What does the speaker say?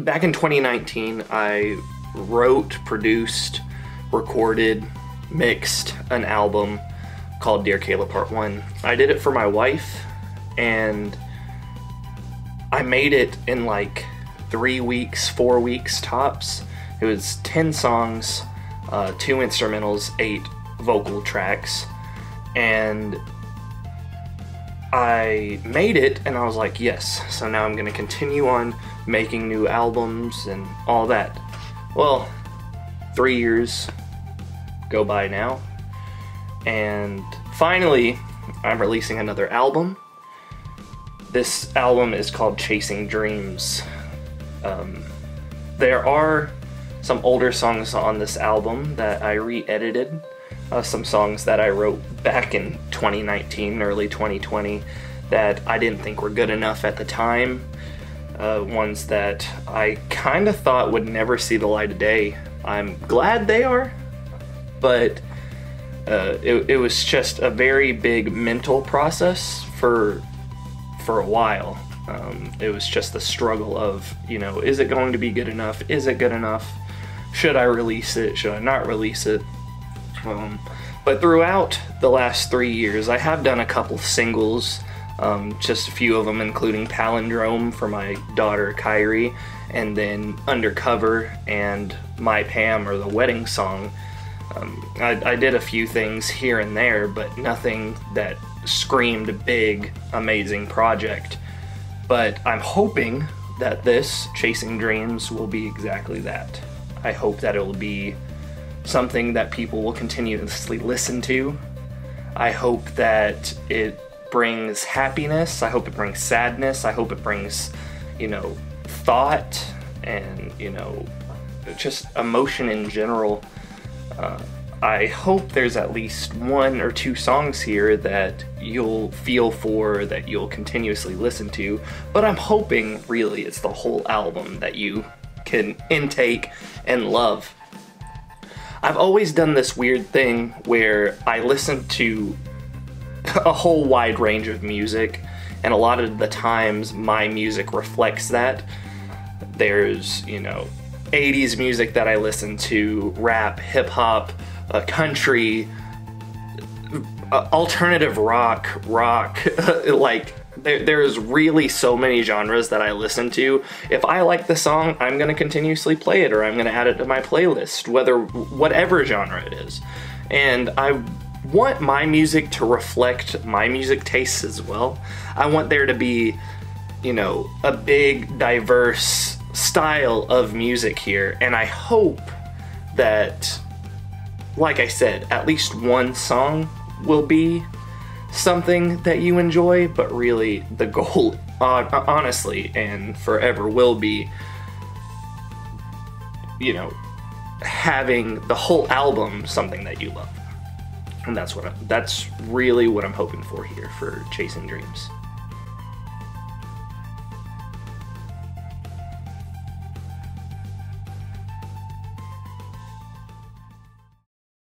back in 2019, I wrote, produced, recorded, mixed an album called Dear Kayla Part 1. I did it for my wife, and I made it in like three weeks, four weeks tops. It was 10 songs, uh, two instrumentals, eight vocal tracks, and I made it and I was like, yes, so now I'm gonna continue on making new albums and all that. Well, three years go by now, and finally, I'm releasing another album. This album is called Chasing Dreams. Um, there are some older songs on this album that I re edited uh, some songs that I wrote back in 2019, early 2020, that I didn't think were good enough at the time. Uh, ones that I kind of thought would never see the light of day. I'm glad they are, but uh, it, it was just a very big mental process for for a while. Um, it was just the struggle of, you know, is it going to be good enough? Is it good enough? Should I release it? Should I not release it? Um, but throughout the last three years, I have done a couple singles, um, just a few of them, including Palindrome for my daughter Kyrie, and then Undercover and My Pam or the wedding song. Um, I, I did a few things here and there, but nothing that screamed big, amazing project. But I'm hoping that this, Chasing Dreams, will be exactly that. I hope that it will be something that people will continuously listen to. I hope that it brings happiness. I hope it brings sadness. I hope it brings, you know, thought and, you know, just emotion in general. Uh, I hope there's at least one or two songs here that you'll feel for, that you'll continuously listen to, but I'm hoping really it's the whole album that you can intake and love. I've always done this weird thing where I listen to a whole wide range of music, and a lot of the times my music reflects that. There's, you know, 80s music that I listen to, rap, hip hop, uh, country, uh, alternative rock, rock, like there, there's really so many genres that I listen to. If I like the song, I'm gonna continuously play it or I'm gonna add it to my playlist, whether whatever genre it is. And I want my music to reflect my music tastes as well. I want there to be, you know, a big, diverse style of music here, and I hope that, like I said, at least one song will be something that you enjoy, but really the goal, honestly, and forever will be, you know, having the whole album something that you love. And that's what I'm. that's really what I'm hoping for here for Chasing Dreams.